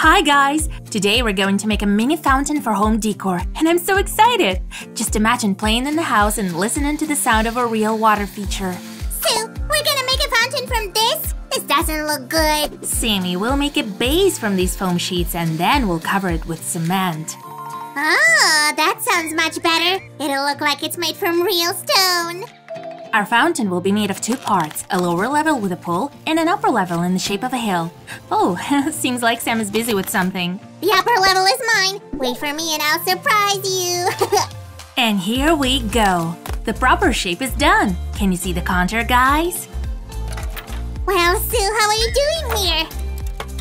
Hi guys! Today we're going to make a mini fountain for home decor, and I'm so excited! Just imagine playing in the house and listening to the sound of a real water feature. Sue, we're gonna make a fountain from this? This doesn't look good. Sammy, we'll make a base from these foam sheets and then we'll cover it with cement. Oh, that sounds much better. It'll look like it's made from real stone. Our fountain will be made of two parts, a lower level with a pool and an upper level in the shape of a hill. Oh, seems like Sam is busy with something. The upper level is mine. Wait for me and I'll surprise you. and here we go. The proper shape is done. Can you see the contour, guys? Well, Sue, how are you doing here?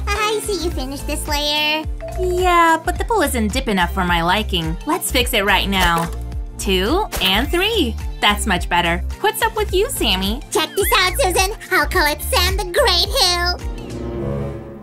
I see you finished this layer. Yeah, but the pool isn't deep enough for my liking. Let's fix it right now. Two and three. That's much better. What's up with you, Sammy? Check this out, Susan. I'll call it Sam the Great Hill.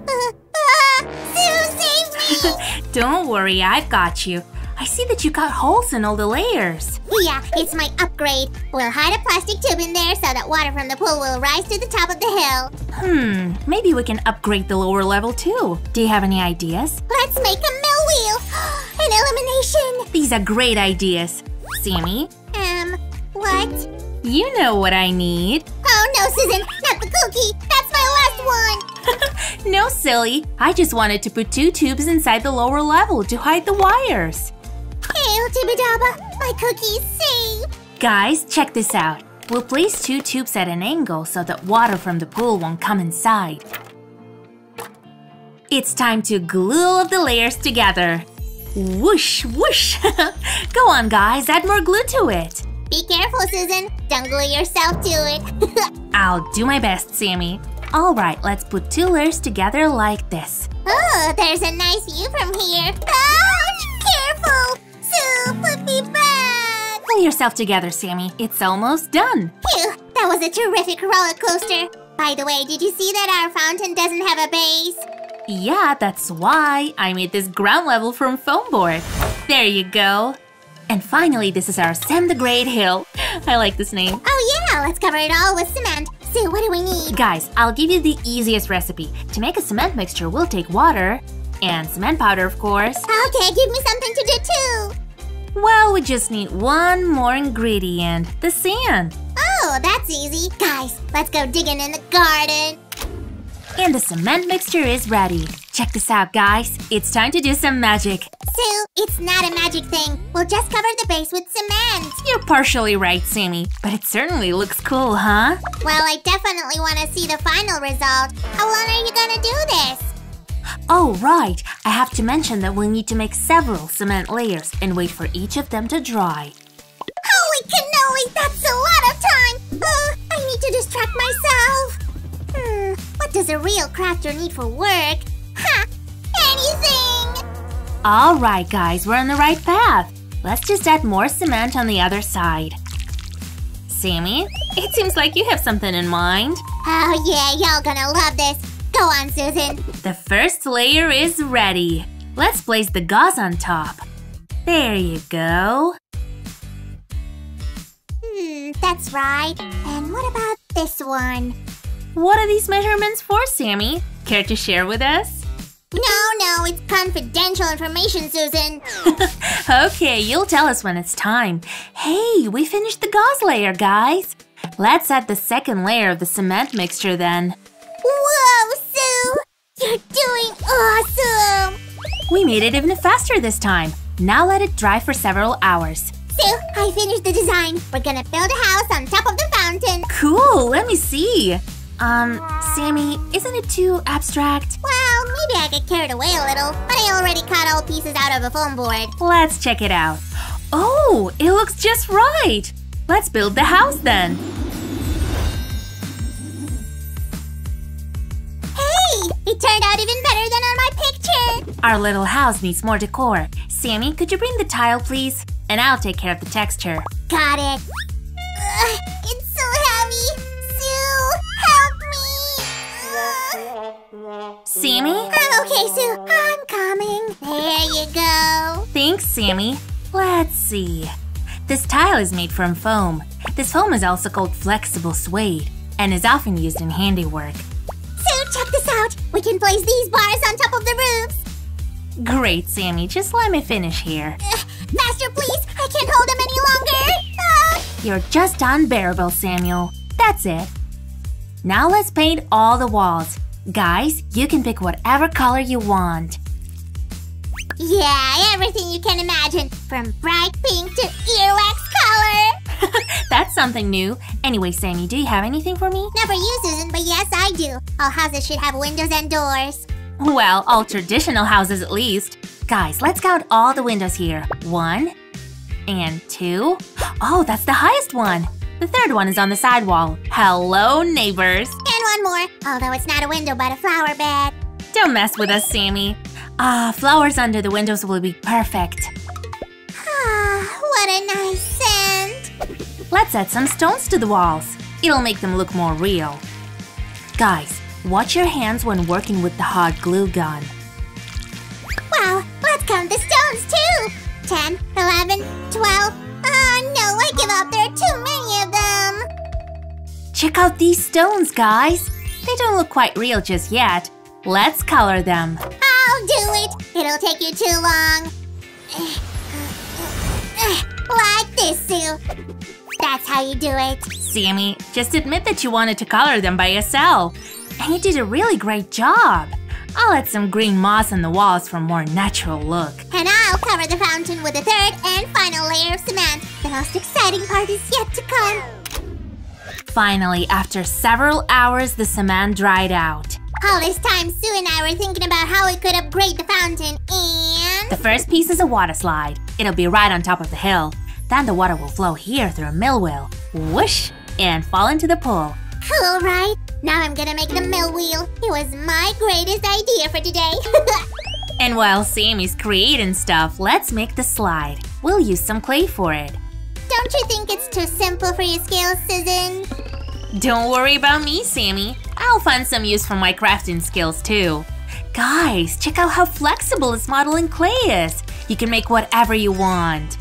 Uh, uh, Sue, save me! Don't worry, I've got you. I see that you got holes in all the layers. Yeah, it's my upgrade. We'll hide a plastic tube in there so that water from the pool will rise to the top of the hill. Hmm, maybe we can upgrade the lower level too. Do you have any ideas? Let's make a mill wheel! An elimination! These are great ideas. Sammy? What? You know what I need. Oh no, Susan! Not the cookie! That's my last one! no, silly. I just wanted to put two tubes inside the lower level to hide the wires. Hail Tibidaba! My cookie's safe! Guys, check this out. We'll place two tubes at an angle so that water from the pool won't come inside. It's time to glue all of the layers together. Whoosh, whoosh! Go on, guys, add more glue to it. Be careful, Susan. Don't glue yourself to it. I'll do my best, Sammy. Alright, let's put two layers together like this. Oh, there's a nice view from here. Ouch! Careful! Sue, put me back! Pull yourself together, Sammy. It's almost done. Phew, that was a terrific roller coaster. By the way, did you see that our fountain doesn't have a base? Yeah, that's why I made this ground level from foam board. There you go. And finally, this is our Sam the Great Hill. I like this name. Oh yeah, let's cover it all with cement. So what do we need? Guys, I'll give you the easiest recipe. To make a cement mixture, we'll take water and cement powder, of course. Okay, give me something to do too. Well, we just need one more ingredient, the sand. Oh, that's easy. Guys, let's go digging in the garden. And the cement mixture is ready. Check this out, guys. It's time to do some magic. Sue, it's not a magic thing. We'll just cover the base with cement. You're partially right, Sammy, but it certainly looks cool, huh? Well, I definitely want to see the final result. How long are you gonna do this? Oh, right. I have to mention that we'll need to make several cement layers and wait for each of them to dry. Holy cannoli, that's a lot of time! Uh, I need to distract myself. What does a real crafter need for work? Ha! Anything! Alright guys, we're on the right path. Let's just add more cement on the other side. Sammy, it seems like you have something in mind. Oh yeah, y'all gonna love this. Go on, Susan. The first layer is ready. Let's place the gauze on top. There you go. Hmm, that's right. And what about this one? What are these measurements for, Sammy? Care to share with us? No, no, it's confidential information, Susan. okay, you'll tell us when it's time. Hey, we finished the gauze layer, guys. Let's add the second layer of the cement mixture then. Whoa, Sue! You're doing awesome! We made it even faster this time. Now let it dry for several hours. Sue, I finished the design. We're gonna build a house on top of the fountain. Cool, let me see. Um, Sammy, isn't it too abstract? Well, maybe I get carried away a little, but I already cut all pieces out of a foam board. Let's check it out. Oh, it looks just right! Let's build the house then. Hey, it turned out even better than on my picture! Our little house needs more decor. Sammy, could you bring the tile, please? And I'll take care of the texture. Got it. Ugh, Sammy? Okay, Sue, I'm coming. There you go. Thanks, Sammy. Let's see. This tile is made from foam. This foam is also called flexible suede and is often used in handiwork. Sue, check this out. We can place these bars on top of the roofs. Great, Sammy. Just let me finish here. Uh, master, please! I can't hold him any longer! Uh. You're just unbearable, Samuel. That's it. Now let's paint all the walls. Guys, you can pick whatever color you want. Yeah, everything you can imagine, from bright pink to earwax color. That's something new. Anyway, Sammy, do you have anything for me? Not for you, Susan, but yes, I do. All houses should have windows and doors. Well, all traditional houses at least. Guys, let's count all the windows here. One and two. Oh, that's the highest one. The third one is on the side wall. Hello, neighbors. And one more, although it's not a window but a flower bed. Don't mess with us, Sammy. Ah, flowers under the windows will be perfect. Ah, what a nice scent. Let's add some stones to the walls. It'll make them look more real. Guys, watch your hands when working with the hot glue gun. Wow, let's count the stones too. 10, 11, 12. Oh no, I give up. There are too many. Check out these stones, guys. They don't look quite real just yet. Let's color them. I'll do it. It'll take you too long. Like this, Sue. That's how you do it. Sammy, just admit that you wanted to color them by yourself. And you did a really great job. I'll add some green moss on the walls for a more natural look. And I'll cover the fountain with a third and final layer of cement. The most exciting part is yet to come. Finally, after several hours, the cement dried out. All this time, Sue and I were thinking about how we could upgrade the fountain and… The first piece is a water slide. It'll be right on top of the hill. Then the water will flow here through a mill wheel. Whoosh! And fall into the pool. Cool, right? Now I'm gonna make the mill wheel. It was my greatest idea for today. and while Sammy's creating stuff, let's make the slide. We'll use some clay for it. Don't you think it's too simple for your skills, Susan? Don't worry about me, Sammy. I'll find some use for my crafting skills too. Guys, check out how flexible this modeling clay is. You can make whatever you want.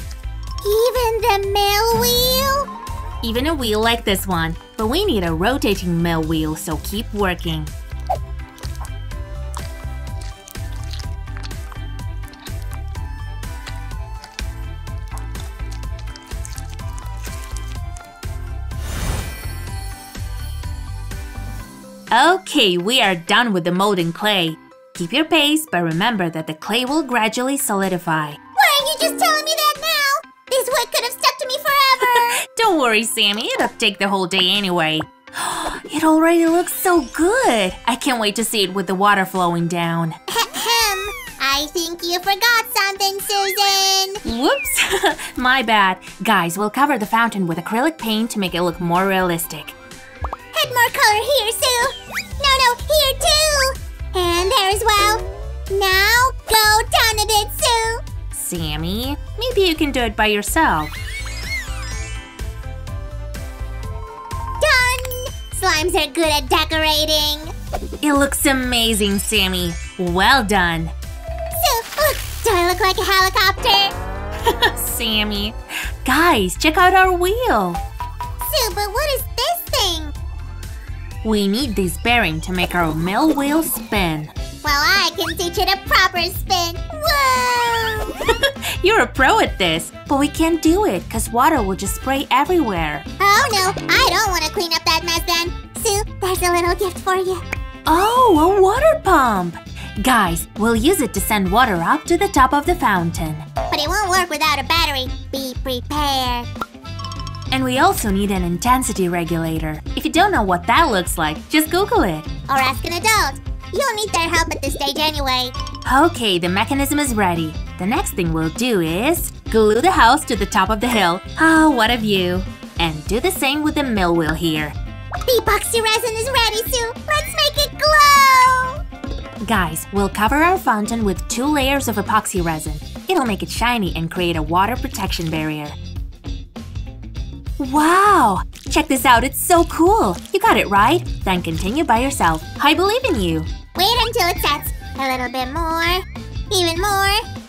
Even the mill wheel? Even a wheel like this one. But we need a rotating mill wheel, so keep working. Okay, we are done with the molding clay. Keep your pace, but remember that the clay will gradually solidify. Why are you just telling me that now? This wood could have stuck to me forever! Don't worry, Sammy, it'll take the whole day anyway. it already looks so good! I can't wait to see it with the water flowing down. Ahem! I think you forgot something, Susan! Whoops! My bad. Guys, we'll cover the fountain with acrylic paint to make it look more realistic. Add more color here, Sue! No, no, here too! And there as well. Now, go down a bit, Sue! Sammy, maybe you can do it by yourself. Done! Slimes are good at decorating. It looks amazing, Sammy. Well done. Sue, look! Do I look like a helicopter? Sammy. Guys, check out our wheel. Sue, but what is this? We need this bearing to make our mill wheel spin. Well, I can teach it a proper spin. Whoa! You're a pro at this, but we can't do it because water will just spray everywhere. Oh no, I don't want to clean up that mess then. Sue, there's a little gift for you. Oh, a water pump! Guys, we'll use it to send water up to the top of the fountain. But it won't work without a battery. Be prepared. And we also need an intensity regulator. If you don't know what that looks like, just Google it. Or ask an adult. You'll need their help at this stage anyway. Okay, the mechanism is ready. The next thing we'll do is glue the house to the top of the hill. Oh, what a view. And do the same with the mill wheel here. The epoxy resin is ready, Sue. Let's make it glow! Guys, we'll cover our fountain with two layers of epoxy resin. It'll make it shiny and create a water protection barrier. Wow! Check this out, it's so cool! You got it right? Then continue by yourself. I believe in you. Wait until it sets. A little bit more. Even more.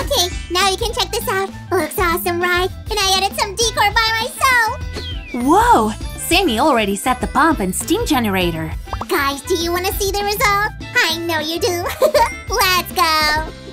Okay, now you can check this out. Looks awesome, right? And I added some decor by myself. Whoa! Sammy already set the pump and steam generator. Guys, do you want to see the result? I know you do. Let's go.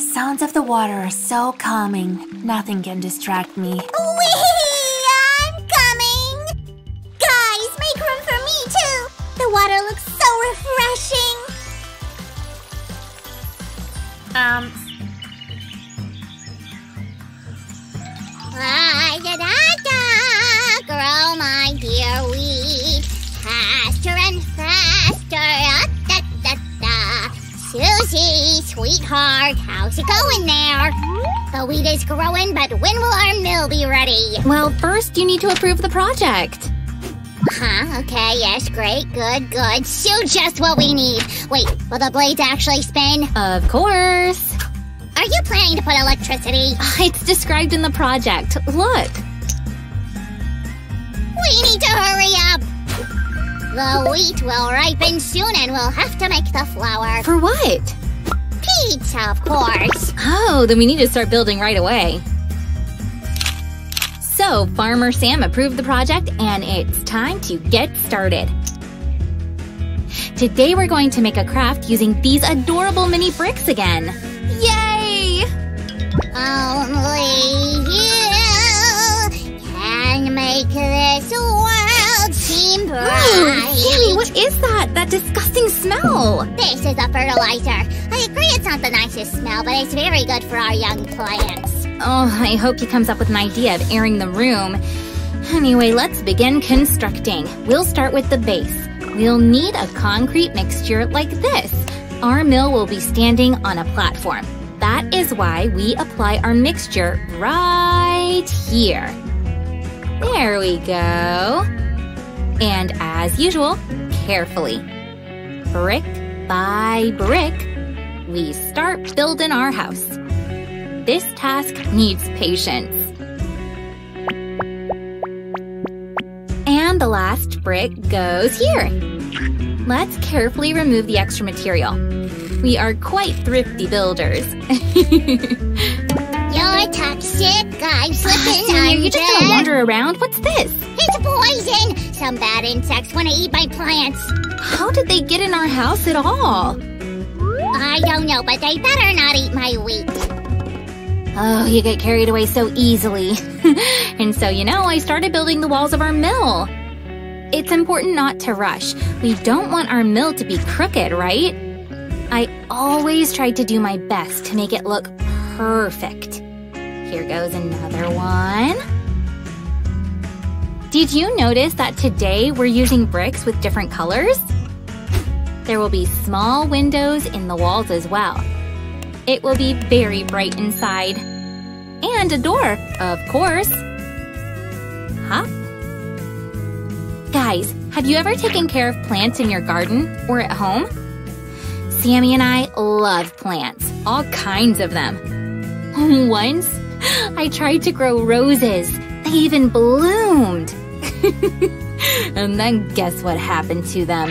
Sounds of the water are so calming. Nothing can distract me. Wee! The wheat is growing, but when will our mill be ready? Well, first you need to approve the project. Huh, okay, yes, great, good, good. So just what we need. Wait, will the blades actually spin? Of course. Are you planning to put electricity? It's described in the project. Look. We need to hurry up! The wheat will ripen soon and we'll have to make the flour. For what? Of course. Oh, then we need to start building right away. So, Farmer Sam approved the project and it's time to get started. Today we're going to make a craft using these adorable mini bricks again. Yay! Only you can make this world seem Ooh, bright. What is that? That disgusting smell! This is a fertilizer. I agree it's not the nicest smell, but it's very good for our young plants. Oh, I hope he comes up with an idea of airing the room. Anyway, let's begin constructing. We'll start with the base. We'll need a concrete mixture like this. Our mill will be standing on a platform. That is why we apply our mixture right here. There we go. And as usual, carefully. Brick by brick, we start building our house. This task needs patience. And the last brick goes here. Let's carefully remove the extra material. We are quite thrifty builders. You're toxic. I'm slipping are you just gonna wander around? What's this? It's poison. Some bad insects want to eat my plants. How did they get in our house at all? I don't know, but they better not eat my wheat. Oh, you get carried away so easily. and so, you know, I started building the walls of our mill. It's important not to rush. We don't want our mill to be crooked, right? I always try to do my best to make it look perfect. Here goes another one. Did you notice that today we're using bricks with different colors? There will be small windows in the walls as well. It will be very bright inside. And a door, of course. Hop. Guys, have you ever taken care of plants in your garden or at home? Sammy and I love plants, all kinds of them. Once, I tried to grow roses. They even bloomed. and then guess what happened to them?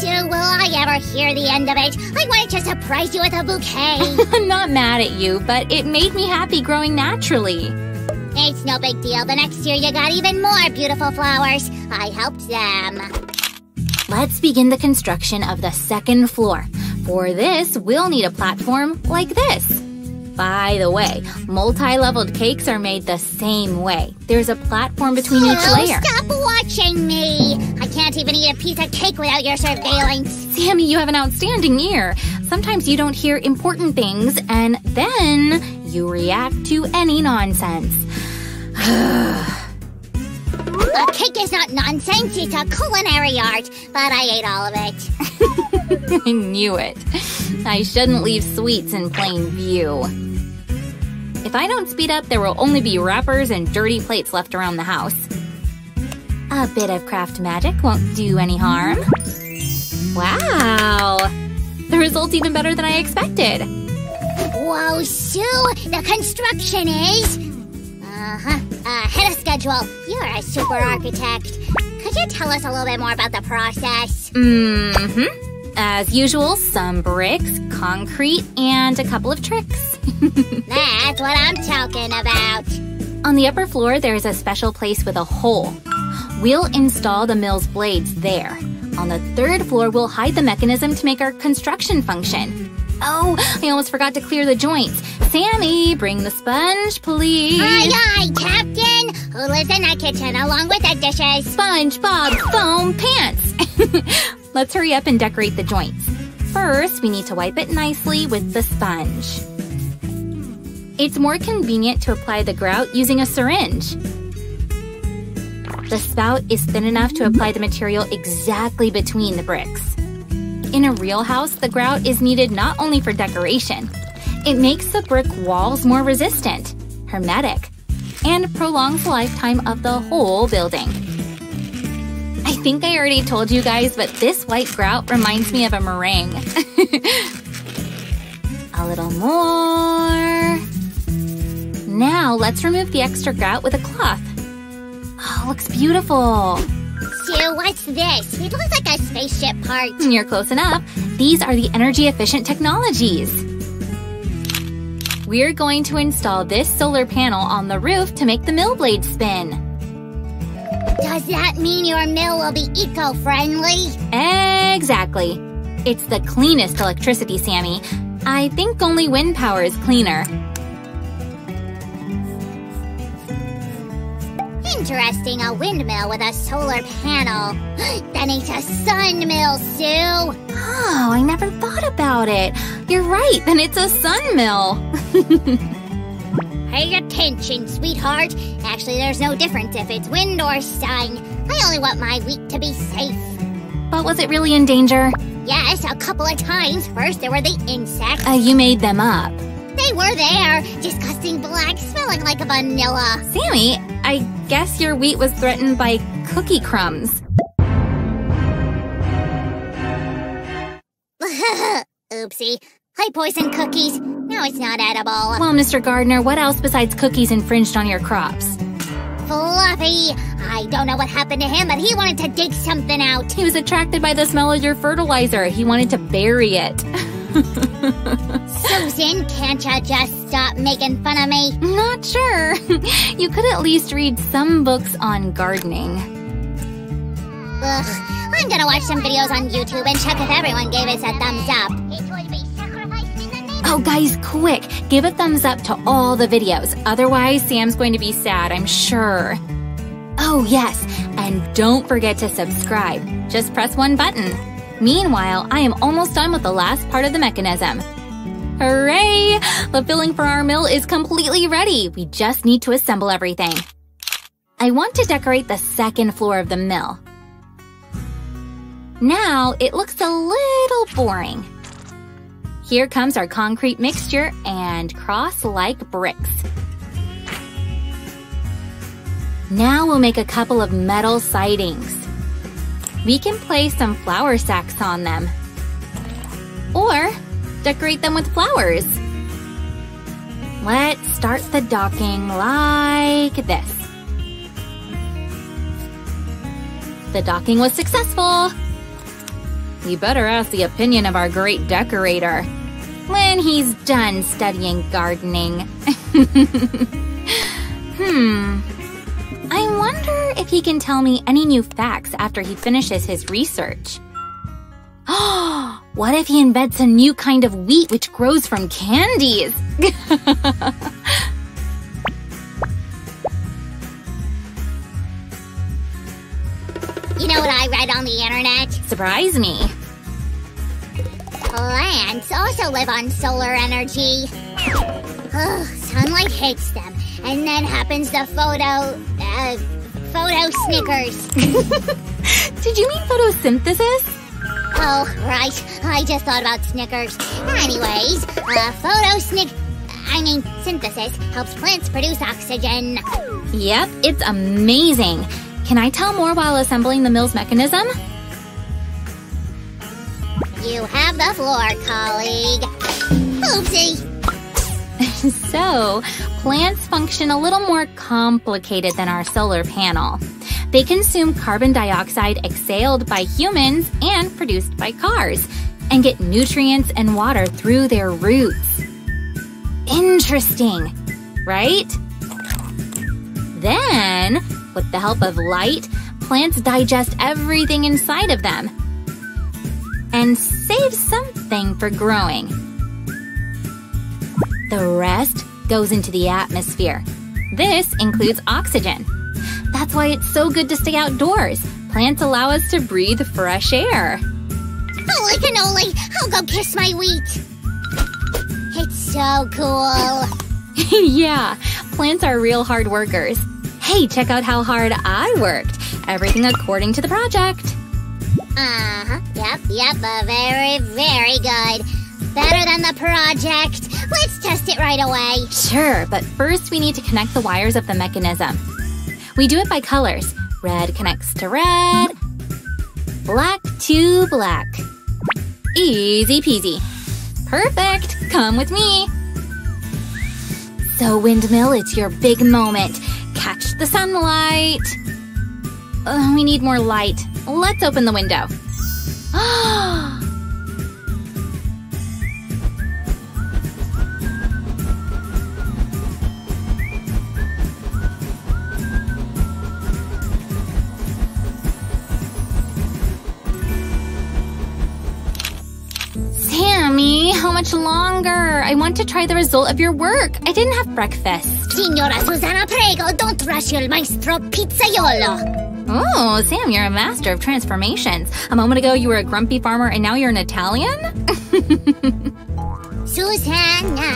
So will I ever hear the end of it? I wanted to surprise you with a bouquet. I'm not mad at you, but it made me happy growing naturally. it's no big deal. The next year you got even more beautiful flowers. I helped them. Let's begin the construction of the second floor. For this, we'll need a platform like this. By the way, multi-leveled cakes are made the same way. There's a platform between each Oh, layer. stop watching me. I can't even eat a piece of cake without your surveillance. Sammy, you have an outstanding ear. Sometimes you don't hear important things, and then you react to any nonsense. A cake is not nonsense. It's a culinary art. But I ate all of it. I knew it. I shouldn't leave sweets in plain view. If I don't speed up, there will only be wrappers and dirty plates left around the house. A bit of craft magic won't do any harm. Wow! The result's even better than I expected. Whoa, Sue! The construction is. Uh huh. Ahead of schedule. You're a super architect. Could you tell us a little bit more about the process? Mm-hmm. As usual, some bricks, concrete, and a couple of tricks. That's what I'm talking about. On the upper floor, there is a special place with a hole. We'll install the mill's blades there. On the third floor, we'll hide the mechanism to make our construction function. Oh, I almost forgot to clear the joints. Sammy, bring the sponge, please. Aye, aye, Captain. Who lives in the kitchen along with the dishes? SpongeBob foam pants. Let's hurry up and decorate the joints. First, we need to wipe it nicely with the sponge. It's more convenient to apply the grout using a syringe. The spout is thin enough to apply the material exactly between the bricks. In a real house, the grout is needed not only for decoration, it makes the brick walls more resistant, hermetic, and prolongs the lifetime of the whole building. I think I already told you guys, but this white grout reminds me of a meringue. a little more. Now let's remove the extra grout with a cloth. Oh, looks beautiful. Sue, what's this? It looks like a spaceship part. Hmm, you're close enough. These are the energy efficient technologies. We're going to install this solar panel on the roof to make the mill blade spin. Does that mean your mill will be eco-friendly? Exactly. It's the cleanest electricity, Sammy. I think only wind power is cleaner. Interesting, a windmill with a solar panel. Then it's a sun mill, Sue. Oh, I never thought about it. You're right, then it's a sun mill. Pay attention, sweetheart. Actually, there's no difference if it's wind or sun. I only want my wheat to be safe. But was it really in danger? Yes, a couple of times. First, there were the insects. Uh, you made them up. They were there, disgusting black, smelling like a vanilla. Sammy, I guess your wheat was threatened by cookie crumbs. Oopsie. I poisoned cookies. Now it's not edible. Well, Mr. Gardener, what else besides cookies infringed on your crops? Fluffy. I don't know what happened to him, but he wanted to dig something out. He was attracted by the smell of your fertilizer. He wanted to bury it. Susan, can't you just stop making fun of me? Not sure. you could at least read some books on gardening. Ugh. I'm gonna watch some videos on YouTube and check if everyone gave us a thumbs up. Oh, guys, quick! Give a thumbs up to all the videos. Otherwise, Sam's going to be sad, I'm sure. Oh, yes, and don't forget to subscribe. Just press one button. Meanwhile, I am almost done with the last part of the mechanism. Hooray! The filling for our mill is completely ready. We just need to assemble everything. I want to decorate the second floor of the mill. Now, it looks a little boring. Here comes our concrete mixture and cross-like bricks. Now we'll make a couple of metal sidings. We can place some flour sacks on them. Or decorate them with flowers. Let's start the docking like this. The docking was successful. We better ask the opinion of our great decorator when he's done studying gardening. hmm. I wonder if he can tell me any new facts after he finishes his research. Oh, what if he invents a new kind of wheat which grows from candies? know what I read on the internet? Surprise me. Plants also live on solar energy. Ugh, sunlight hits them, and then happens the photo, uh, photo Snickers. Did you mean photosynthesis? Oh, right. I just thought about Snickers. Anyways, uh, photo snick. I mean, synthesis helps plants produce oxygen. Yep, it's amazing. Can I tell more while assembling the mill's mechanism? You have the floor, colleague. Oopsie. so, plants function a little more complicated than our solar panel. They consume carbon dioxide exhaled by humans and produced by cars, and get nutrients and water through their roots. Interesting, right? Then, with the help of light, plants digest everything inside of them and save something for growing. The rest goes into the atmosphere. This includes oxygen. That's why it's so good to stay outdoors. Plants allow us to breathe fresh air. Oh, Holy cannoli! I'll go kiss my wheat! It's so cool! yeah, plants are real hard workers. Hey, check out how hard I worked. Everything according to the project. Uh-huh. Yep, yep, uh, very, very good. Better than the project. Let's test it right away. Sure, but first we need to connect the wires of the mechanism. We do it by colors. Red connects to red, black to black. Easy peasy. Perfect! Come with me! So, Windmill, it's your big moment. The sunlight. Uh, we need more light. Let's open the window. Sammy, how much longer? I want to try the result of your work. I didn't have breakfast. Signora Susana Prego, don't rush your maestro pizzaiolo. Oh, Sam, you're a master of transformations. A moment ago you were a grumpy farmer and now you're an Italian? Susanna,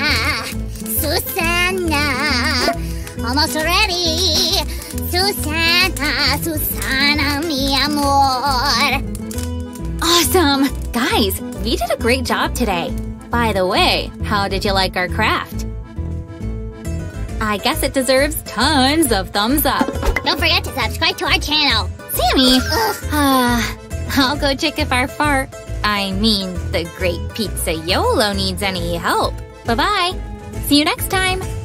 Susanna, almost ready. Susanna, Susanna, mi amor. Awesome! Guys, we did a great job today. By the way, how did you like our craft? I guess it deserves tons of thumbs up. Don't forget to subscribe to our channel. Sammy! Uh, I'll go check if our fart, I mean the great pizzaiolo needs any help. Bye-bye. See you next time.